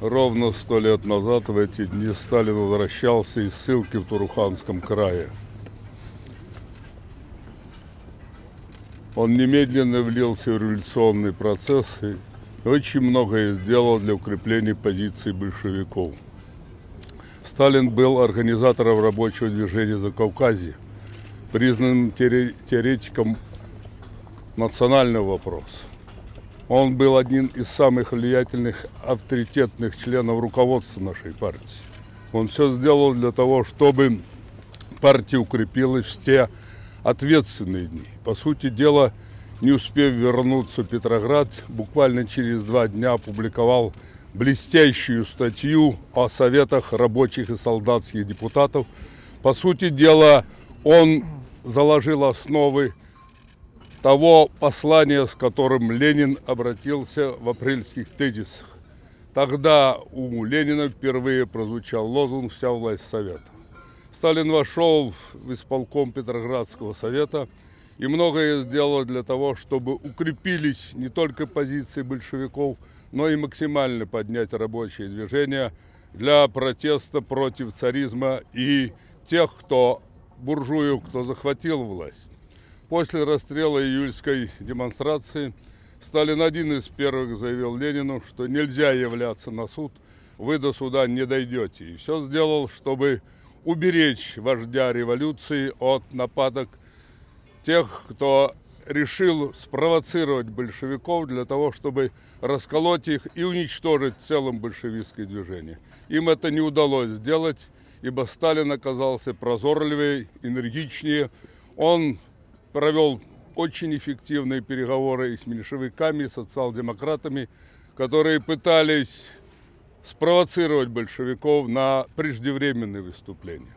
Ровно сто лет назад в эти дни Сталин возвращался из ссылки в Туруханском крае. Он немедленно влился в революционный процесс и очень многое сделал для укрепления позиций большевиков. Сталин был организатором рабочего движения за Кавказе, признанным теоретиком национального вопроса. Он был один из самых влиятельных, авторитетных членов руководства нашей партии. Он все сделал для того, чтобы партия укрепилась в те ответственные дни. По сути дела, не успев вернуться в Петроград, буквально через два дня опубликовал блестящую статью о советах рабочих и солдатских депутатов. По сути дела, он заложил основы того послания, с которым Ленин обратился в апрельских тезисах. Тогда у Ленина впервые прозвучал лозунг «Вся власть Совета». Сталин вошел в исполком Петроградского совета и многое сделал для того, чтобы укрепились не только позиции большевиков, но и максимально поднять рабочее движение для протеста против царизма и тех, кто буржуев, кто захватил власть. После расстрела июльской демонстрации Сталин один из первых заявил Ленину, что нельзя являться на суд, вы до суда не дойдете. И все сделал, чтобы уберечь вождя революции от нападок тех, кто решил спровоцировать большевиков для того, чтобы расколоть их и уничтожить целым большевистское движение. Им это не удалось сделать, ибо Сталин оказался прозорливее, энергичнее. Он провел очень эффективные переговоры и с меньшевиками, и социал-демократами, которые пытались спровоцировать большевиков на преждевременные выступления.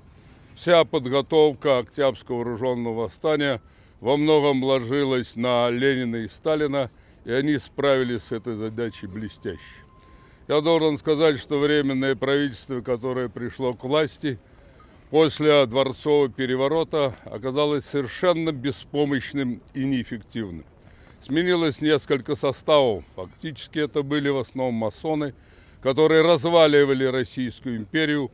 Вся подготовка Октябрьского вооруженного восстания во многом ложилась на Ленина и Сталина, и они справились с этой задачей блестяще. Я должен сказать, что Временное правительство, которое пришло к власти – после дворцового переворота оказалось совершенно беспомощным и неэффективным. Сменилось несколько составов. Фактически это были в основном масоны, которые разваливали Российскую империю,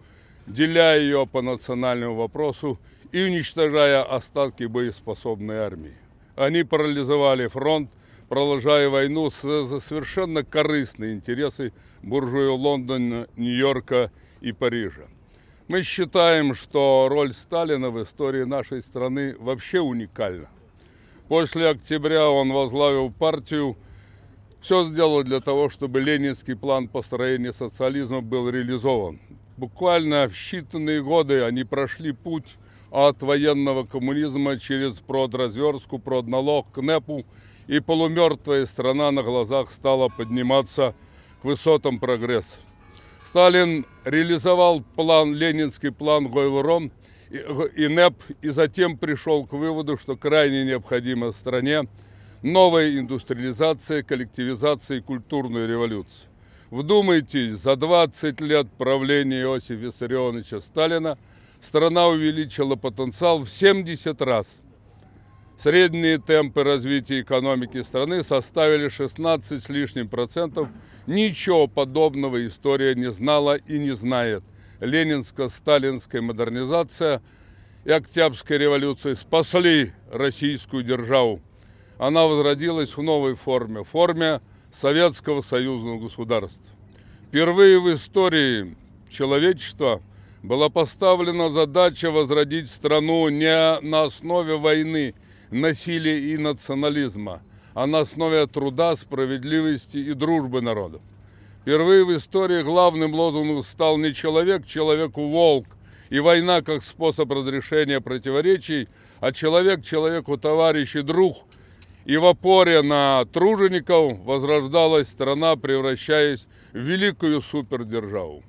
деля ее по национальному вопросу и уничтожая остатки боеспособной армии. Они парализовали фронт, продолжая войну за совершенно корыстные интересы буржуев Лондона, Нью-Йорка и Парижа. Мы считаем, что роль Сталина в истории нашей страны вообще уникальна. После октября он возглавил партию, все сделал для того, чтобы ленинский план построения социализма был реализован. Буквально в считанные годы они прошли путь от военного коммунизма через продразверстку, продналог к НЭПу, и полумертвая страна на глазах стала подниматься к высотам прогресса. Сталин реализовал план, ленинский план Гойлром и НЭП, и затем пришел к выводу, что крайне необходима стране новая индустриализация, коллективизация и культурная революция. Вдумайтесь, за 20 лет правления Иосифа Виссарионовича Сталина страна увеличила потенциал в 70 раз – Средние темпы развития экономики страны составили 16 с лишним процентов. Ничего подобного история не знала и не знает. Ленинско-сталинская модернизация и Октябрьская революция спасли российскую державу. Она возродилась в новой форме, форме Советского союзного государства. Впервые в истории человечества была поставлена задача возродить страну не на основе войны, насилия и национализма, а на основе труда, справедливости и дружбы народов. Впервые в истории главным лозунгом стал не человек, человеку волк, и война как способ разрешения противоречий, а человек человеку товарищ и друг. И в опоре на тружеников возрождалась страна, превращаясь в великую супердержаву.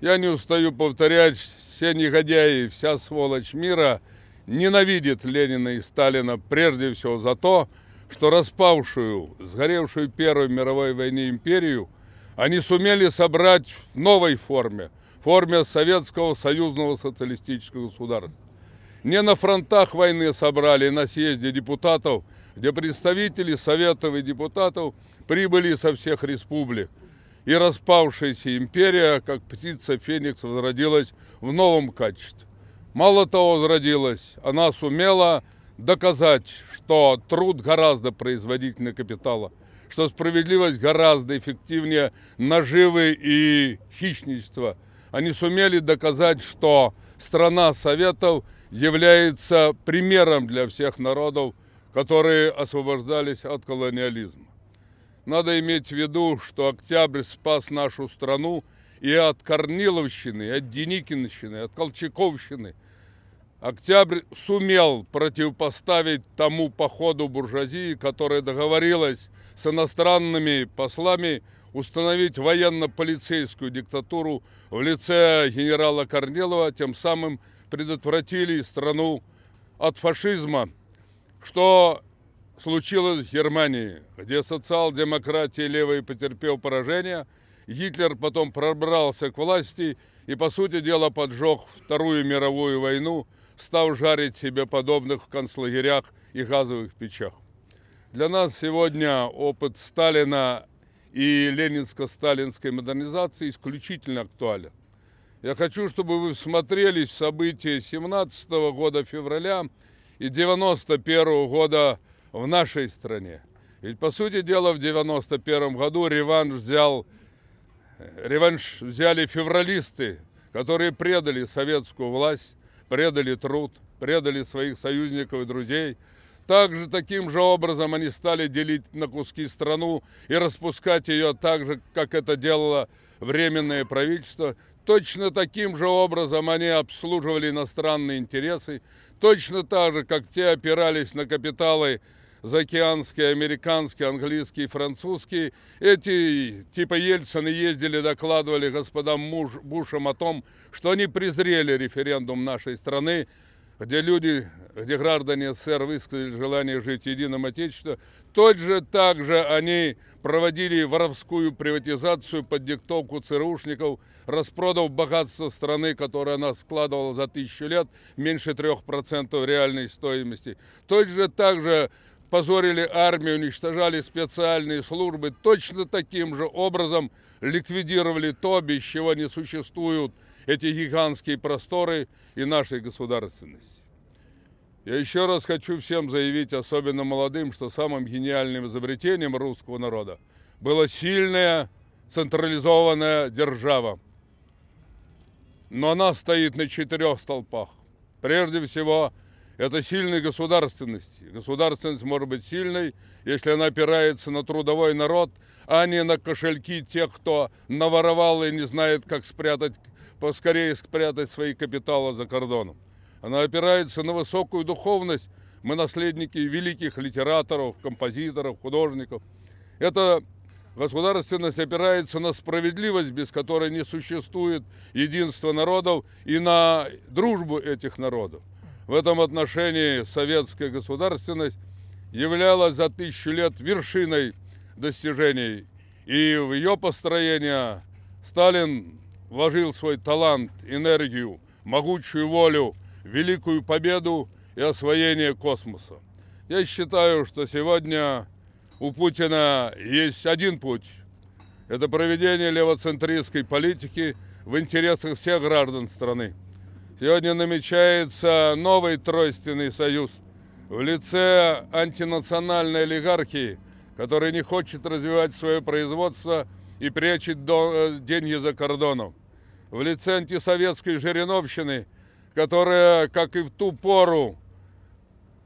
Я не устаю повторять, все негодяи, вся сволочь мира – ненавидит Ленина и Сталина прежде всего за то, что распавшую, сгоревшую Первой мировой войне империю они сумели собрать в новой форме, форме Советского союзного социалистического государства. Не на фронтах войны собрали, на съезде депутатов, где представители Советов и депутатов прибыли со всех республик. и распавшаяся империя, как птица Феникс, возродилась в новом качестве. Мало того, возродилась, она сумела доказать, что труд гораздо производительнее капитала, что справедливость гораздо эффективнее наживы и хищничества. Они сумели доказать, что страна Советов является примером для всех народов, которые освобождались от колониализма. Надо иметь в виду, что октябрь спас нашу страну и от Корниловщины, и от Деникинщины, и от Колчаковщины. Октябрь сумел противопоставить тому походу буржуазии, которая договорилась с иностранными послами установить военно-полицейскую диктатуру в лице генерала Корнилова, тем самым предотвратили страну от фашизма, что случилось в Германии, где социал-демократия левой потерпел поражение, Гитлер потом пробрался к власти и, по сути дела, поджег Вторую мировую войну, став жарить себе подобных в концлагерях и газовых печах. Для нас сегодня опыт Сталина и ленинско-сталинской модернизации исключительно актуален. Я хочу, чтобы вы всмотрелись в события 17 года февраля и 91 года в нашей стране. Ведь, по сути дела, в 91 году реванш взял, реванш взяли февралисты, которые предали советскую власть, предали труд, предали своих союзников и друзей. Также таким же образом они стали делить на куски страну и распускать ее так же, как это делало Временное правительство. Точно таким же образом они обслуживали иностранные интересы, точно так же, как те опирались на капиталы заокеанские, американские, английские, французские. Эти типа Ельцины ездили, докладывали господам Бушам о том, что они презрели референдум нашей страны, где люди, где граждане СССР высказали желание жить в едином Отечестве, точно так же они проводили воровскую приватизацию под диктовку ЦРУшников, распродав богатство страны, которое она складывала за тысячу лет, меньше трех процентов реальной стоимости. Точно так же позорили армию, уничтожали специальные службы, точно таким же образом ликвидировали то, без чего не существуют эти гигантские просторы и нашей государственности. Я еще раз хочу всем заявить, особенно молодым, что самым гениальным изобретением русского народа была сильная централизованная держава. Но она стоит на четырех столпах. Прежде всего, это сильной государственности. Государственность может быть сильной, если она опирается на трудовой народ, а не на кошельки тех, кто наворовал и не знает, как спрятать, поскорее спрятать свои капиталы за кордоном. Она опирается на высокую духовность. Мы наследники великих литераторов, композиторов, художников. Эта государственность опирается на справедливость, без которой не существует единство народов, и на дружбу этих народов. В этом отношении советская государственность являлась за тысячу лет вершиной достижений. И в ее построение Сталин вложил свой талант, энергию, могучую волю, великую победу и освоение космоса. Я считаю, что сегодня у Путина есть один путь. Это проведение левоцентристской политики в интересах всех граждан страны. Сегодня намечается новый тройственный союз в лице антинациональной олигархии, которая не хочет развивать свое производство и прячет э, деньги за кордоном. В лице антисоветской Жириновщины, которая, как и в ту пору,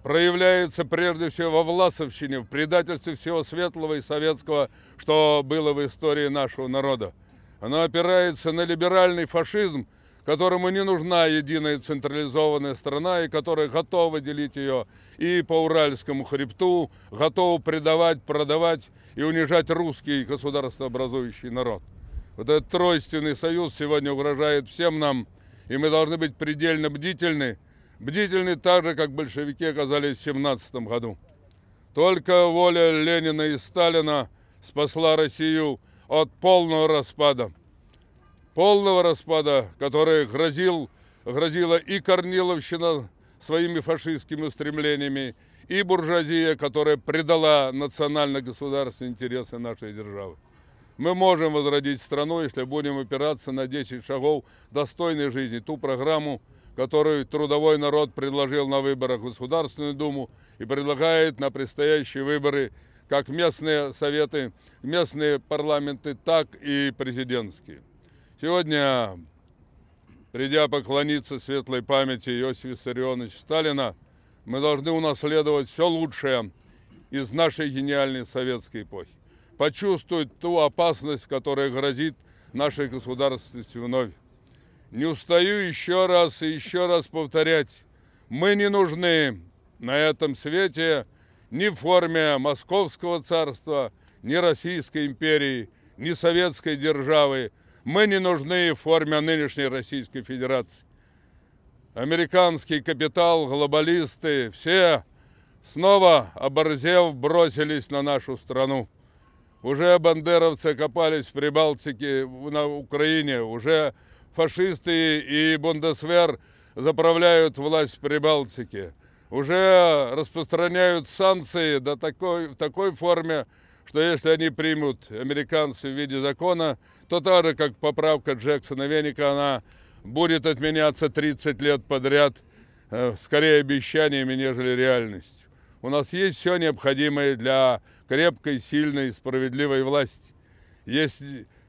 проявляется прежде всего во власовщине, в предательстве всего светлого и советского, что было в истории нашего народа. Она опирается на либеральный фашизм, которому не нужна единая централизованная страна и которая готова делить ее и по Уральскому хребту, готова предавать, продавать и унижать русский государствообразующий народ. Вот этот тройственный союз сегодня угрожает всем нам, и мы должны быть предельно бдительны, бдительны так же, как большевики оказались в 17 году. Только воля Ленина и Сталина спасла Россию от полного распада полного распада, который грозил, грозила и Корниловщина своими фашистскими устремлениями, и буржуазия, которая предала национально-государственные интересы нашей державы. Мы можем возродить страну, если будем опираться на 10 шагов достойной жизни, ту программу, которую трудовой народ предложил на выборах в Государственную Думу и предлагает на предстоящие выборы как местные советы, местные парламенты, так и президентские. Сегодня, придя поклониться светлой памяти Иосифа Виссарионовича Сталина, мы должны унаследовать все лучшее из нашей гениальной советской эпохи. Почувствовать ту опасность, которая грозит нашей государственности вновь. Не устаю еще раз и еще раз повторять, мы не нужны на этом свете ни в форме Московского царства, ни Российской империи, ни Советской державы. Мы не нужны в форме нынешней Российской Федерации. Американский капитал, глобалисты, все снова, оборзев, бросились на нашу страну. Уже бандеровцы копались в Прибалтике, на Украине, уже фашисты и Бундесвер заправляют власть в Прибалтике уже распространяют санкции до такой, в такой форме, что если они примут американцы в виде закона, то так же, как поправка Джексона Веника, она будет отменяться 30 лет подряд, э, скорее обещаниями, нежели реальностью. У нас есть все необходимое для крепкой, сильной, справедливой власти. Есть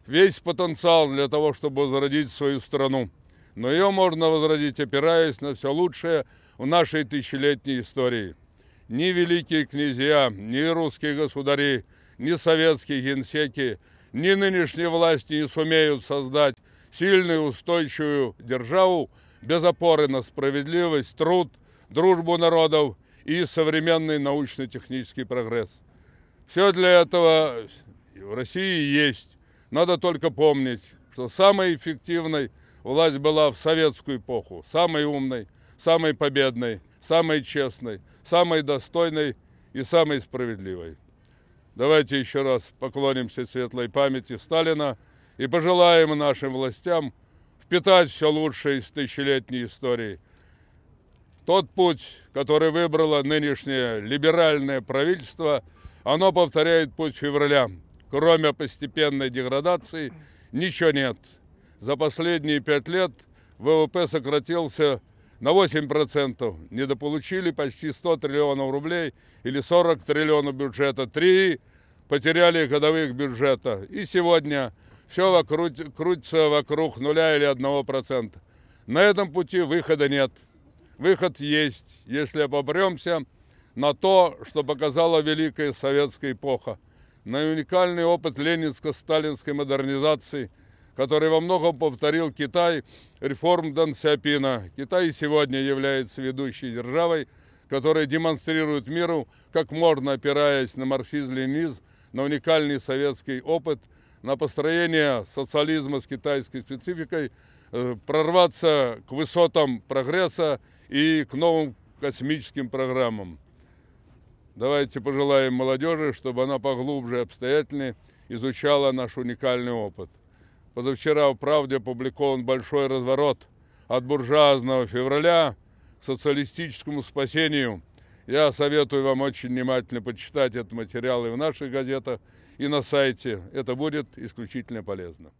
весь потенциал для того, чтобы возродить свою страну. Но ее можно возродить, опираясь на все лучшее, в нашей тысячелетней истории. Ни великие князья, ни русские государи, ни советские генсеки, ни нынешние власти не сумеют создать сильную, устойчивую державу без опоры на справедливость, труд, дружбу народов и современный научно-технический прогресс. Все для этого в России есть. Надо только помнить, что самой эффективной власть была в советскую эпоху, самой умной, самой победной, самой честной, самой достойной и самой справедливой. Давайте еще раз поклонимся светлой памяти Сталина и пожелаем нашим властям впитать все лучшее из тысячелетней истории. Тот путь, который выбрало нынешнее либеральное правительство, оно повторяет путь февраля. Кроме постепенной деградации, ничего нет. За последние пять лет ВВП сократился на 8% недополучили почти 100 триллионов рублей или 40 триллионов бюджета. Три потеряли годовых бюджета. И сегодня все вокруг, крутится вокруг нуля или одного процента. На этом пути выхода нет. Выход есть, если обопремся на то, что показала Великая Советская эпоха, на уникальный опыт ленинско-сталинской модернизации – который во многом повторил Китай реформ Дэн Сяопина. Китай сегодня является ведущей державой, которая демонстрирует миру, как можно, опираясь на марксизм-ленизм, на уникальный советский опыт, на построение социализма с китайской спецификой, э, прорваться к высотам прогресса и к новым космическим программам. Давайте пожелаем молодежи, чтобы она поглубже и обстоятельнее изучала наш уникальный опыт. Позавчера в «Правде» опубликован большой разворот от буржуазного февраля к социалистическому спасению. Я советую вам очень внимательно почитать этот материал и в наших газетах, и на сайте. Это будет исключительно полезно.